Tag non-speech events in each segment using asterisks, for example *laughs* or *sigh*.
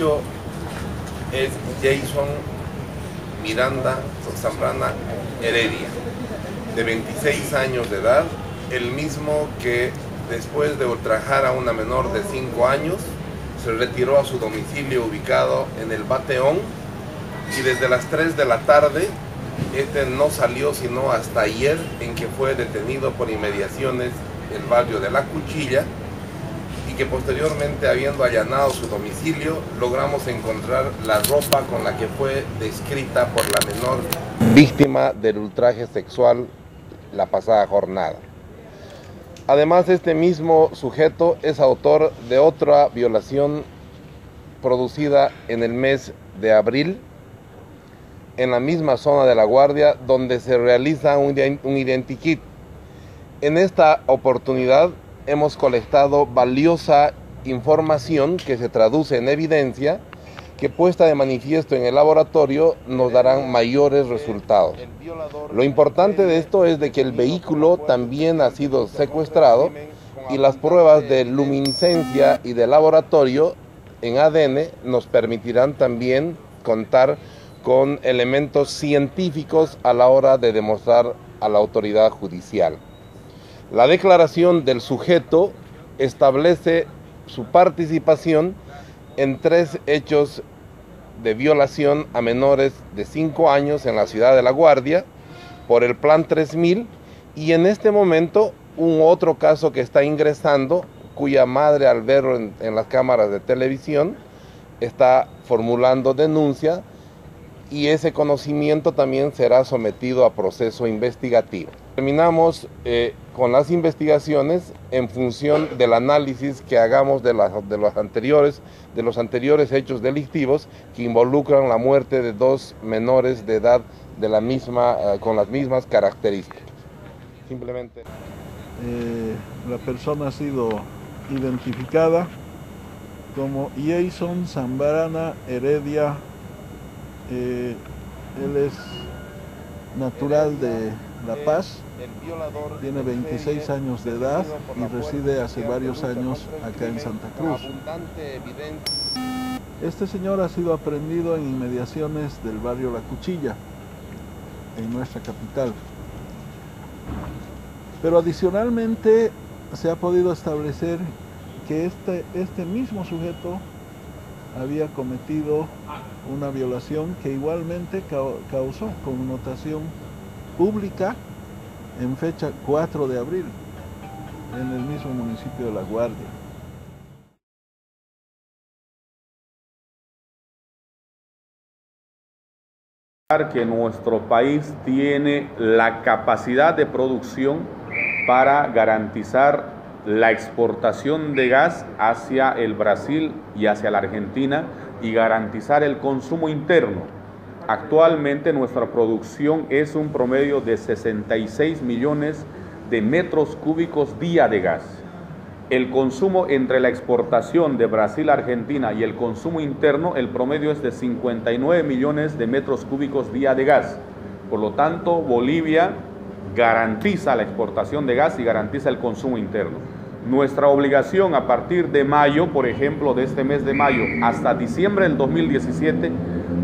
es Jason Miranda Zambrana Heredia, de 26 años de edad, el mismo que después de ultrajar a una menor de 5 años, se retiró a su domicilio ubicado en el Bateón y desde las 3 de la tarde este no salió sino hasta ayer en que fue detenido por inmediaciones el barrio de La Cuchilla posteriormente habiendo allanado su domicilio logramos encontrar la ropa con la que fue descrita por la menor víctima del ultraje sexual la pasada jornada. Además, este mismo sujeto es autor de otra violación producida en el mes de abril en la misma zona de la Guardia donde se realiza un, un identikit. En esta oportunidad hemos colectado valiosa información que se traduce en evidencia que puesta de manifiesto en el laboratorio nos darán mayores resultados. Lo importante de esto es de que el vehículo también ha sido secuestrado y las pruebas de luminiscencia y de laboratorio en ADN nos permitirán también contar con elementos científicos a la hora de demostrar a la autoridad judicial. La declaración del sujeto establece su participación en tres hechos de violación a menores de 5 años en la ciudad de La Guardia por el Plan 3000 y en este momento un otro caso que está ingresando cuya madre al verlo en, las cámaras de televisión está formulando denuncia y ese conocimiento también será sometido a proceso investigativo. Terminamos eh, con las investigaciones en función del análisis que hagamos de, de, los anteriores, de los anteriores hechos delictivos que involucran la muerte de dos menores de edad de la misma, eh, con las mismas características. Simplemente. Eh, la persona ha sido identificada como Jason Zambrana Heredia eh, él es natural de La Paz, tiene 26 años de edad y reside hace varios años acá en Santa Cruz. Este señor ha sido aprendido en inmediaciones del barrio La Cuchilla, en nuestra capital. Pero adicionalmente se ha podido establecer que este, este mismo sujeto había cometido una violación que igualmente causó connotación pública en fecha 4 de abril en el mismo municipio de La Guardia. que nuestro país tiene la capacidad de producción para garantizar la exportación de gas hacia el Brasil y hacia la Argentina y garantizar el consumo interno. Actualmente nuestra producción es un promedio de 66 millones de metros cúbicos día de gas. El consumo entre la exportación de Brasil a Argentina y el consumo interno, el promedio es de 59 millones de metros cúbicos día de gas. Por lo tanto, Bolivia garantiza la exportación de gas y garantiza el consumo interno. Nuestra obligación a partir de mayo, por ejemplo, de este mes de mayo hasta diciembre del 2017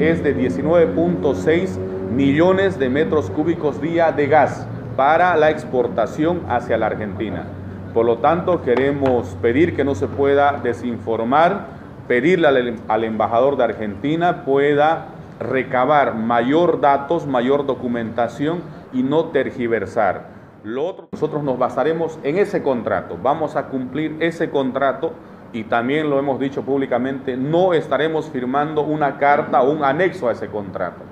es de 19.6 millones de metros cúbicos día de gas para la exportación hacia la Argentina. Por lo tanto, queremos pedir que no se pueda desinformar, pedirle al, embajador de Argentina pueda recabar mayor datos, mayor documentación y no tergiversar. Lo otro, nosotros nos basaremos en ese contrato, vamos a cumplir ese contrato y también lo hemos dicho públicamente, no estaremos firmando una carta o un anexo a ese contrato,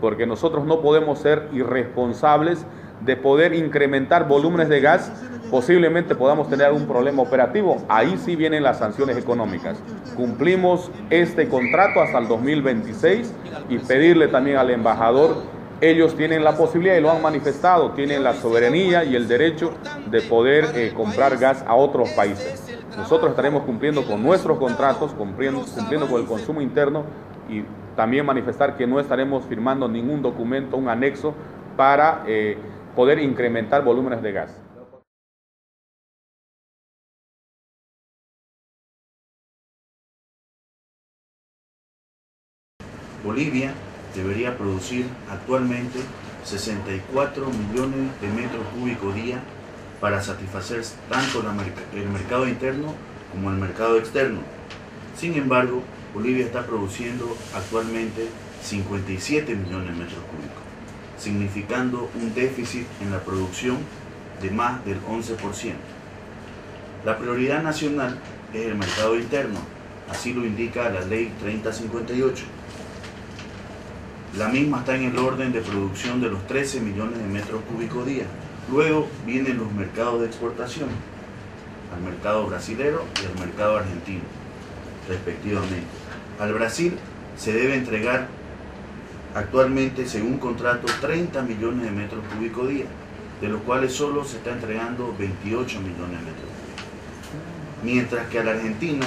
porque nosotros no podemos ser irresponsables de poder incrementar volúmenes de gas, posiblemente podamos tener algún problema operativo, ahí sí vienen las sanciones económicas. Cumplimos este contrato hasta el 2026 y pedirle también al embajador ellos tienen la posibilidad y lo han manifestado, tienen la soberanía y el derecho de poder eh, comprar gas a otros países. Nosotros estaremos cumpliendo con nuestros contratos, cumpliendo, con el consumo interno y también manifestar que no estaremos firmando ningún documento, un anexo para eh, poder incrementar volúmenes de gas. Bolivia debería producir actualmente 64 millones de metros cúbicos día para satisfacer tanto el mercado interno como el mercado externo. Sin embargo, Bolivia está produciendo actualmente 57 millones de metros cúbicos, significando un déficit en la producción de más del 11%. La prioridad nacional es el mercado interno, así lo indica la ley 3058. La misma está en el orden de producción de los 13 millones de metros cúbicos día. Luego vienen los mercados de exportación, al mercado brasilero y al mercado argentino, respectivamente. Al Brasil se debe entregar actualmente, según contrato, 30 millones de metros cúbicos día, de los cuales solo se está entregando 28 millones de metros cúbicos. Mientras que a la Argentina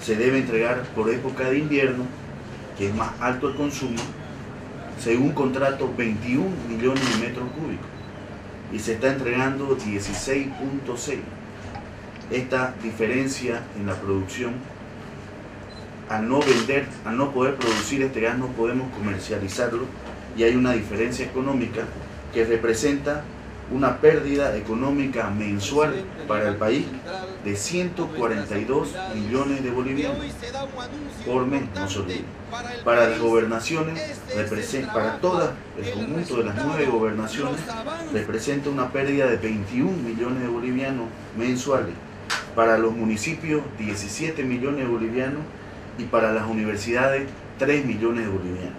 se debe entregar por época de invierno, que es más alto el consumo, según contrato 21 millones de metros cúbicos y se está entregando 16.6. Esta diferencia en la producción, al no vender, al no poder producir este gas, no podemos comercializarlo y hay una diferencia económica que representa una pérdida económica mensual para el país de 142 millones de bolivianos por mes, no se Para las gobernaciones, para todo el conjunto de las nueve gobernaciones, representa una pérdida de 21 millones de bolivianos mensuales. Para los municipios, 17 millones de bolivianos y para las universidades, 3 millones de bolivianos.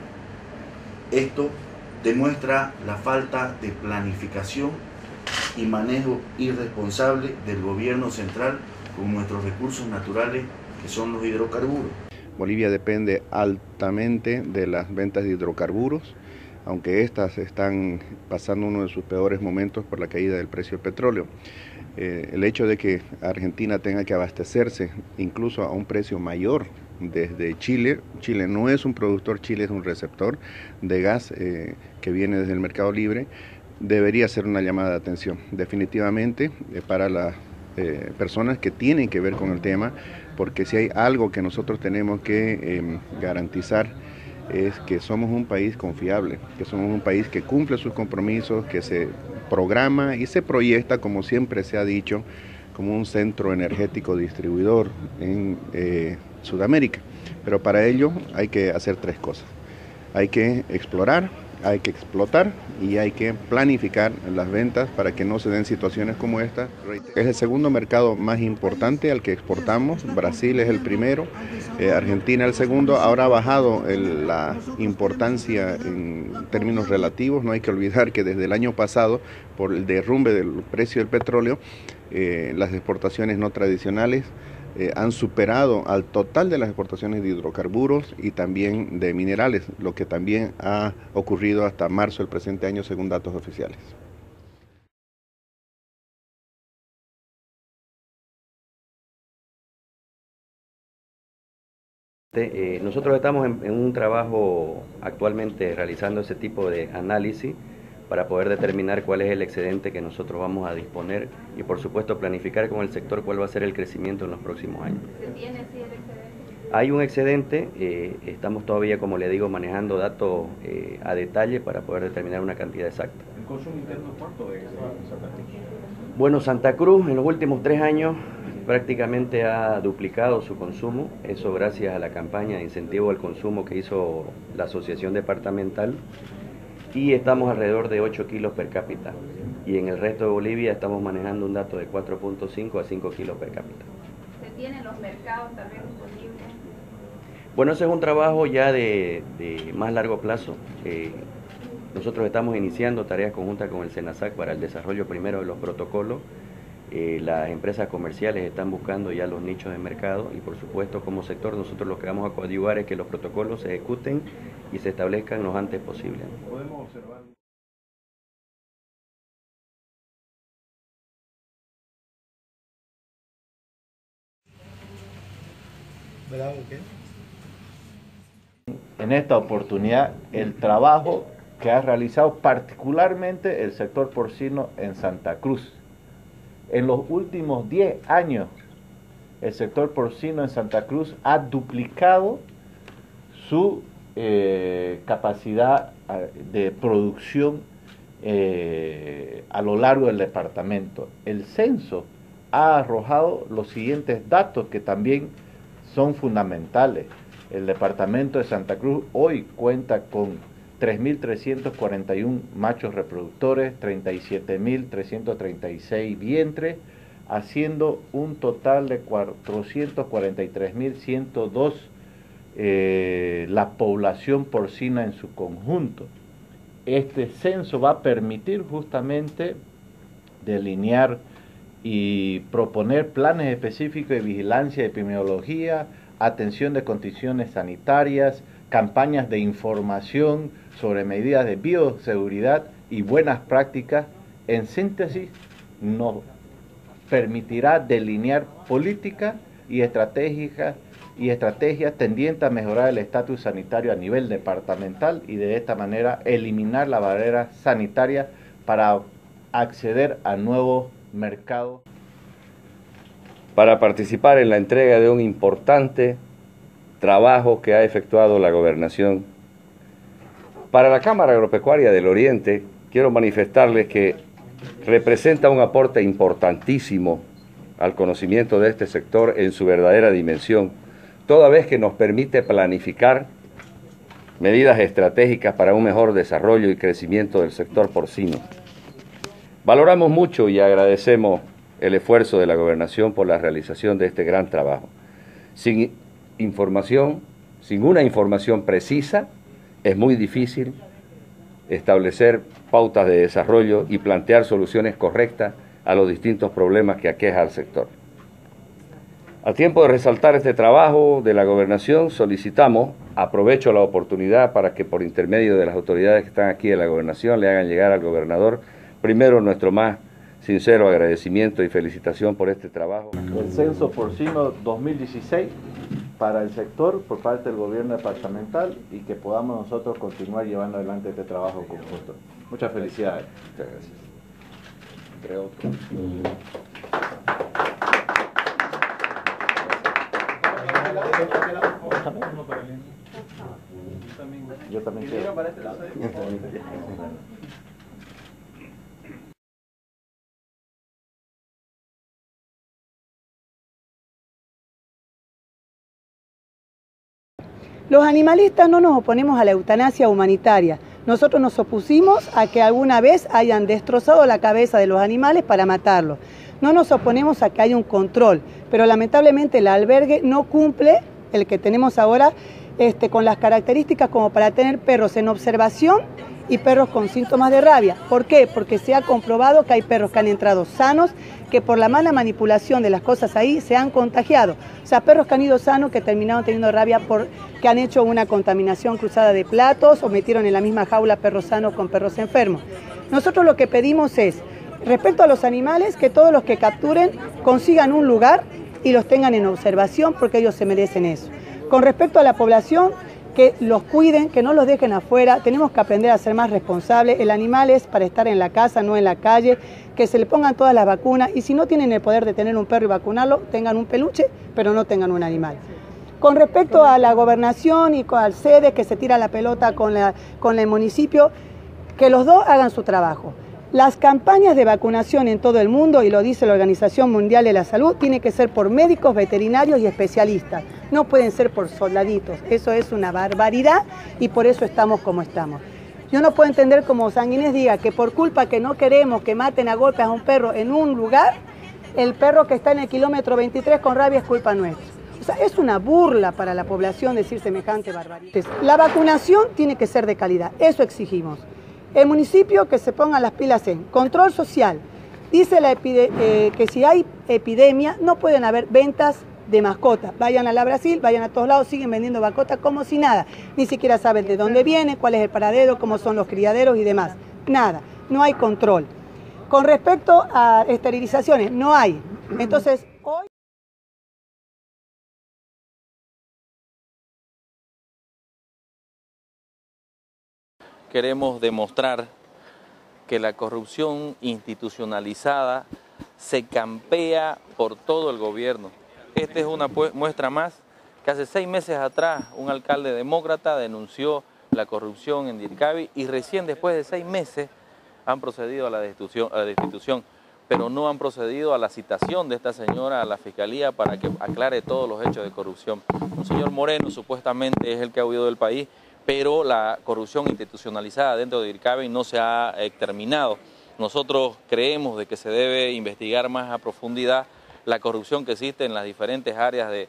Esto demuestra la falta de planificación y manejo irresponsable del gobierno central con nuestros recursos naturales que son los hidrocarburos. Bolivia depende altamente de las ventas de hidrocarburos, aunque estas están pasando uno de sus peores momentos por la caída del precio del petróleo. Eh, el hecho de que Argentina tenga que abastecerse incluso a un precio mayor desde Chile. Chile no es un productor, Chile es un receptor de gas eh, que viene desde el mercado libre. Debería ser una llamada de atención, definitivamente, eh, para las eh, personas que tienen que ver con el tema, porque si hay algo que nosotros tenemos que em, garantizar es que somos un país confiable, que somos un país que cumple sus compromisos, que se programa y se proyecta, como siempre se ha dicho, como un centro energético distribuidor en Sudamérica. Pero para ello hay que hacer tres cosas. Hay que explorar, hay que explotar y hay que planificar las ventas para que no se den situaciones como esta. Es el segundo mercado más importante al que exportamos, Brasil es el primero, eh, Argentina el segundo, ahora ha bajado la importancia en términos relativos, no hay que olvidar que desde el año pasado, por el derrumbe del precio del petróleo, eh, las exportaciones no tradicionales eh, han superado al total de las exportaciones de hidrocarburos y también de minerales, lo que también ha ocurrido hasta marzo del presente año según datos oficiales. Eh, nosotros estamos en, un trabajo actualmente realizando ese tipo de análisis para poder determinar cuál es el excedente que nosotros vamos a disponer y por supuesto planificar con el sector cuál va a ser el crecimiento en los próximos años. ¿Se tiene sí el excedente? Hay un excedente, eh, estamos todavía, como le digo, manejando datos eh, a detalle para poder determinar una cantidad exacta. ¿El consumo interno cuánto es Santa Cruz? Bueno, Santa Cruz en los últimos tres años prácticamente ha duplicado su consumo, eso gracias a la campaña de incentivo al consumo que hizo la Asociación Departamental y estamos alrededor de 8 kilos per cápita. Y en el resto de Bolivia estamos manejando un dato de 4.5 a 5 kilos per cápita. ¿Se tienen los mercados también disponibles? Bueno, ese es un trabajo ya de, más largo plazo. Eh, nosotros estamos iniciando tareas conjuntas con el SENASAC para el desarrollo primero de los protocolos. Eh, las empresas comerciales están buscando ya los nichos de mercado y por supuesto como sector nosotros lo que vamos a coadyuvar es que los protocolos se ejecuten y se establezcan lo antes posible. Podemos observar. En esta oportunidad, el trabajo que ha realizado particularmente el sector porcino en Santa Cruz. En los últimos 10 años, el sector porcino en Santa Cruz ha duplicado su eh, capacidad de producción eh, a lo largo del departamento. El censo ha arrojado los siguientes datos que también son fundamentales. El departamento de Santa Cruz hoy cuenta con 3.341 machos reproductores, 37.336 vientres, haciendo un total de 443.102 eh, la población porcina en su conjunto. Este censo va a permitir justamente delinear y proponer planes específicos de vigilancia, epidemiología, atención de condiciones sanitarias, campañas de información sobre medidas de bioseguridad y buenas prácticas. En síntesis, nos permitirá delinear políticas y estratégicas y estrategias tendientes a mejorar el estatus sanitario a nivel departamental y de esta manera eliminar la barrera sanitaria para acceder a nuevos mercados. Para participar en la entrega de un importante trabajo que ha efectuado la gobernación. Para la Cámara Agropecuaria del Oriente, quiero manifestarles que representa un aporte importantísimo al conocimiento de este sector en su verdadera dimensión toda vez que nos permite planificar medidas estratégicas para un mejor desarrollo y crecimiento del sector porcino. Valoramos mucho y agradecemos el esfuerzo de la gobernación por la realización de este gran trabajo. Sin información, sin una información precisa, es muy difícil establecer pautas de desarrollo y plantear soluciones correctas a los distintos problemas que aqueja al sector. A tiempo de resaltar este trabajo de la gobernación, solicitamos, aprovecho la oportunidad para que por intermedio de las autoridades que están aquí de la gobernación le hagan llegar al gobernador, primero nuestro más sincero agradecimiento y felicitación por este trabajo. El censo porcino 2016 para el sector por parte del gobierno departamental y que podamos nosotros continuar llevando adelante este trabajo conjunto. Muchas felicidades. Muchas gracias. Yo también quiero. *laughs* Los animalistas no nos oponemos a la eutanasia humanitaria. Nosotros nos opusimos a que alguna vez hayan destrozado la cabeza de los animales para matarlos. No nos oponemos a que haya un control, pero lamentablemente el albergue no cumple, el que tenemos ahora, este, con las características como para tener perros en observación y perros con síntomas de rabia. ¿Por qué? Porque se ha comprobado que hay perros que han entrado sanos, que por la mala manipulación de las cosas ahí se han contagiado. O sea, perros que han ido sanos que terminaron teniendo rabia porque han hecho una contaminación cruzada de platos o metieron en la misma jaula perros sanos con perros enfermos. Nosotros lo que pedimos es Respecto a los animales, que todos los que capturen consigan un lugar y los tengan en observación porque ellos se merecen eso. Con respecto a la población, que los cuiden, que no los dejen afuera, tenemos que aprender a ser más responsables. El animal es para estar en la casa, no en la calle, que se le pongan todas las vacunas y si no tienen el poder de tener un perro y vacunarlo, tengan un peluche, pero no tengan un animal. Con respecto a la gobernación y al sede que se tira la pelota con, el municipio, que los dos hagan su trabajo. Las campañas de vacunación en todo el mundo, y lo dice la Organización Mundial de la Salud, tiene que ser por médicos, veterinarios y especialistas. No pueden ser por soldaditos. Eso es una barbaridad y por eso estamos como estamos. Yo no puedo entender como Sanguínez diga que por culpa que no queremos que maten a golpes a un perro en un lugar, el perro que está en el kilómetro 23 con rabia es culpa nuestra. O sea, es una burla para la población decir semejante barbaridad. La vacunación tiene que ser de calidad, eso exigimos. El municipio que se ponga las pilas en control social. Dice eh, que si hay epidemia no pueden haber ventas de mascotas. Vayan a la Brasil, vayan a todos lados, siguen vendiendo mascotas como si nada. Ni siquiera saben de dónde viene, cuál es el paradero, cómo son los criaderos y demás. Nada, no hay control. Con respecto a esterilizaciones, no hay. Entonces, hoy... queremos demostrar que la corrupción institucionalizada se campea por todo el gobierno. Esta es una muestra más que hace seis meses atrás un alcalde demócrata denunció la corrupción en Dircavi y recién después de seis meses han procedido a la destitución, a la destitución, pero no han procedido a la citación de esta señora a la fiscalía para que aclare todos los hechos de corrupción. Un señor Moreno supuestamente es el que ha huido del país, pero la corrupción institucionalizada dentro de Dircavi no se ha terminado. Nosotros creemos de que se debe investigar más a profundidad la corrupción que existe en las diferentes áreas de,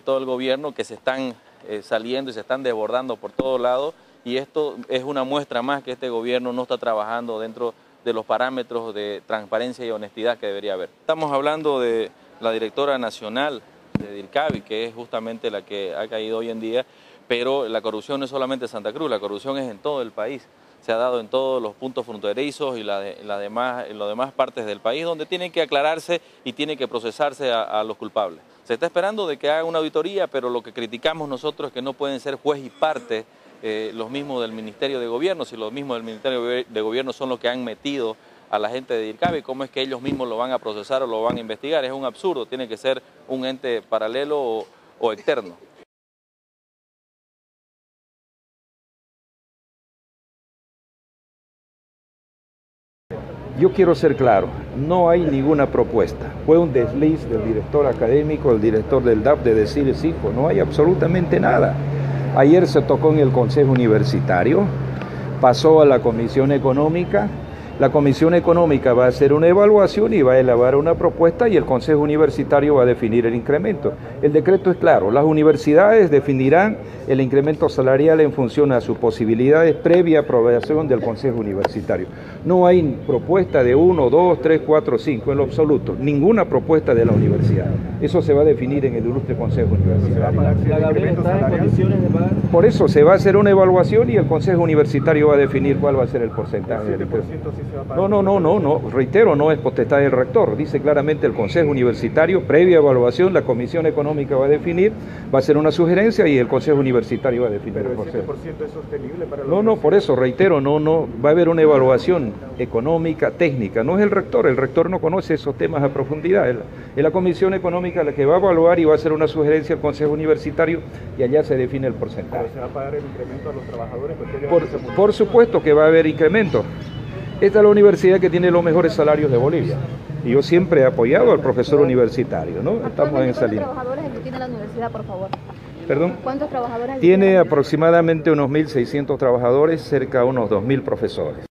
todo el gobierno que se están eh, saliendo y se están desbordando por todos lados y esto es una muestra más que este gobierno no está trabajando dentro de los parámetros de transparencia y honestidad que debería haber. Estamos hablando de la directora nacional de DIRCAVI, que es justamente la que ha caído hoy en día, pero la corrupción no es solamente en Santa Cruz, la corrupción es en todo el país se ha dado en todos los puntos fronterizos y la la demás, en las demás partes del país, donde tiene que aclararse y tiene que procesarse a, los culpables. Se está esperando de que haga una auditoría, pero lo que criticamos nosotros es que no pueden ser juez y parte eh, los mismos del Ministerio de Gobierno, si los mismos del Ministerio de Gobierno son los que han metido a la gente de IRCABE, ¿cómo es que ellos mismos lo van a procesar o lo van a investigar? Es un absurdo, tiene que ser un ente paralelo o, o externo. Yo quiero ser claro, no hay ninguna propuesta. Fue un desliz del director académico, el director del DAP de decir sí, no hay absolutamente nada. Ayer se tocó en el Consejo Universitario, pasó a la Comisión Económica, la Comisión Económica va a hacer una evaluación y va a elaborar una propuesta y el Consejo Universitario va a definir el incremento. El decreto es claro, las universidades definirán el incremento salarial en función a sus posibilidades previa aprobación del Consejo Universitario. No hay propuesta de 1, 2, 3, 4, 5 en lo absoluto, ninguna propuesta de la universidad. Eso se va a definir en el ilustre Consejo Universitario. Por eso se va a hacer una evaluación y el Consejo Universitario va a definir cuál va a ser el porcentaje. Del no, no, no, no, no, reitero, no es potestad del rector. Dice claramente el Consejo Universitario, previa evaluación, la Comisión Económica va a definir, va a hacer una sugerencia y el Consejo Universitario va a definir Pero el, el 7% es sostenible para No, no, por eso, reitero, no, no, va a haber una evaluación económica, técnica. No es el rector, el rector no conoce esos temas a profundidad. Es la, Comisión Económica la que va a evaluar y va a hacer una sugerencia al Consejo Universitario y allá se define el porcentaje. ¿Se va a pagar el incremento a los trabajadores? Por, por supuesto que va a haber incremento. Esta es la universidad que tiene los mejores salarios de Bolivia. Y yo siempre he apoyado al profesor universitario, ¿no? Estamos en esa línea. ¿Cuántos trabajadores tiene la universidad, por favor? ¿Perdón? ¿Cuántos trabajadores? Tiene aproximadamente unos 1.600 trabajadores, cerca de unos 2.000 profesores.